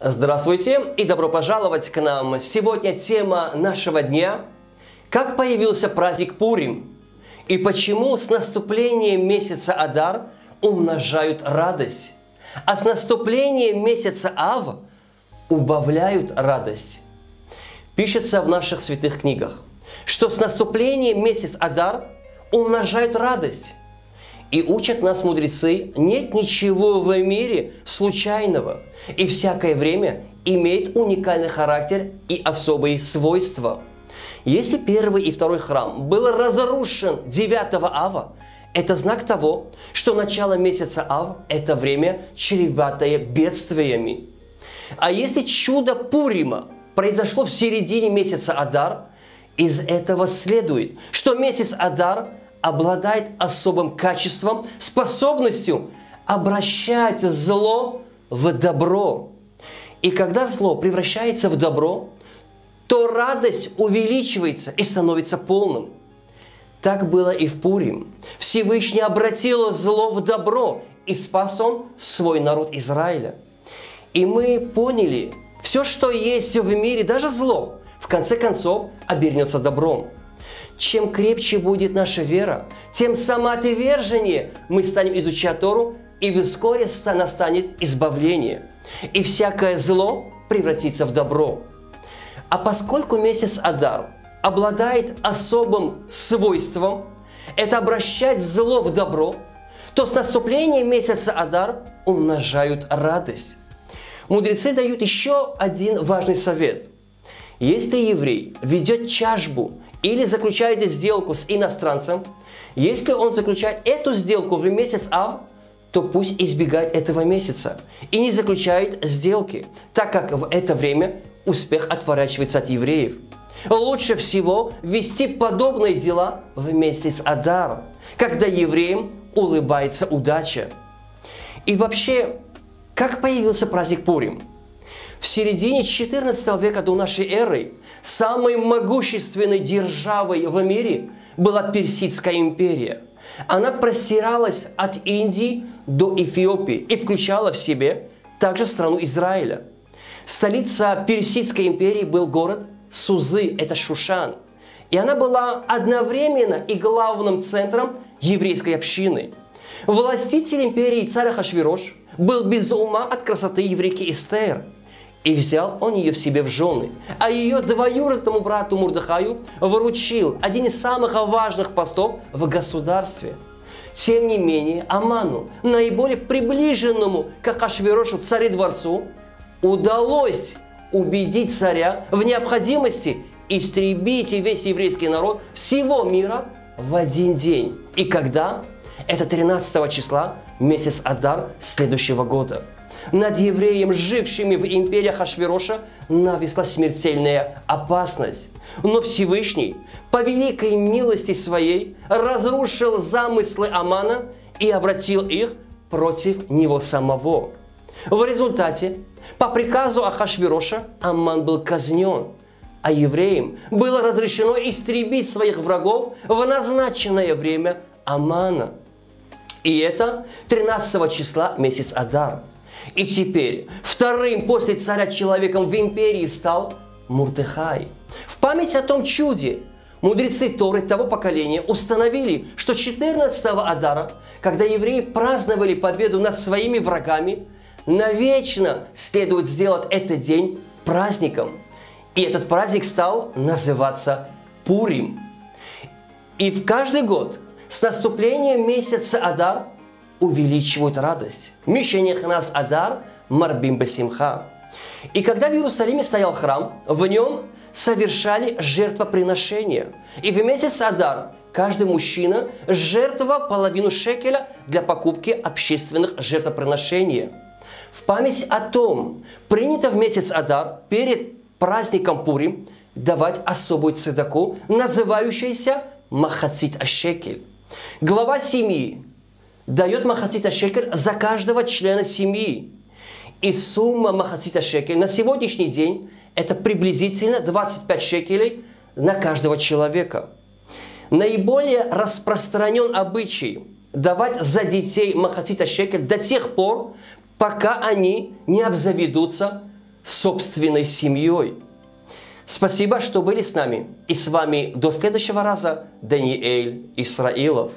Здравствуйте и добро пожаловать к нам. Сегодня тема нашего дня – как появился праздник Пурим и почему с наступлением месяца Адар умножают радость, а с наступлением месяца Ав убавляют радость. Пишется в наших святых книгах, что с наступлением месяц Адар умножают радость. И учат нас мудрецы, нет ничего в мире случайного, и всякое время имеет уникальный характер и особые свойства. Если первый и второй храм был разрушен 9 ава, это знак того, что начало месяца Ав – это время, чреватое бедствиями. А если чудо Пурима произошло в середине месяца Адар, из этого следует, что месяц Адар обладает особым качеством, способностью обращать зло в добро. И когда зло превращается в добро, то радость увеличивается и становится полным. Так было и в Пурим. Всевышний обратил зло в добро, и спас он свой народ Израиля. И мы поняли, все, что есть в мире, даже зло, в конце концов обернется добром. Чем крепче будет наша вера, тем самоотверженнее мы станем изучать Тору, и вскоре настанет избавление. И всякое зло превратится в добро. А поскольку месяц Адар обладает особым свойством, это обращать зло в добро, то с наступлением месяца Адар умножают радость. Мудрецы дают еще один важный совет. Если еврей ведет чашбу или заключает сделку с иностранцем, если он заключает эту сделку в месяц Ав, то пусть избегает этого месяца и не заключает сделки, так как в это время успех отворачивается от евреев. Лучше всего вести подобные дела в месяц Адар, когда евреям улыбается удача. И вообще, как появился праздник Пурим? В середине 14 века до нашей эры самой могущественной державой в мире была Персидская империя. Она простиралась от Индии до Эфиопии и включала в себе также страну Израиля. Столица Персидской империи был город Сузы, это Шушан. И она была одновременно и главным центром еврейской общины. Властитель империи царь Хашвирош был без ума от красоты еврейки Эстер – и взял он ее в себе в жены. А ее двоюродному брату Мурдыхаю выручил один из самых важных постов в государстве. Тем не менее, Аману, наиболее приближенному к Ахашвирошу царе-дворцу, удалось убедить царя в необходимости истребить весь еврейский народ всего мира в один день. И когда? Это 13 числа, месяц Адар следующего года – над евреем, жившими в империи Хашвироша, нависла смертельная опасность. Но Всевышний по великой милости своей разрушил замыслы Амана и обратил их против него самого. В результате, по приказу Ахашвироша, Аман был казнен, а евреям было разрешено истребить своих врагов в назначенное время Амана. И это 13 числа месяц Адар – и теперь вторым после царя человеком в империи стал Мурдыхай. В память о том чуде мудрецы Торы того поколения установили, что 14 Адара, когда евреи праздновали победу над своими врагами, навечно следует сделать этот день праздником. И этот праздник стал называться Пурим. И в каждый год с наступлением месяца Адар – увеличивают радость. Мишенех нас адар марбим басимха. И когда в Иерусалиме стоял храм, в нем совершали жертвоприношения. И в месяц Адар каждый мужчина жертвовал половину шекеля для покупки общественных жертвоприношений. В память о том, принято в месяц Адар перед праздником Пурим давать особую цедаку, называющуюся Махацит Ашекель. Глава семьи дает махацита шекель за каждого члена семьи. И сумма махацита шекель на сегодняшний день это приблизительно 25 шекелей на каждого человека. Наиболее распространен обычай давать за детей махацита шекель до тех пор, пока они не обзаведутся собственной семьей. Спасибо, что были с нами. И с вами до следующего раза Даниэль Исраилов.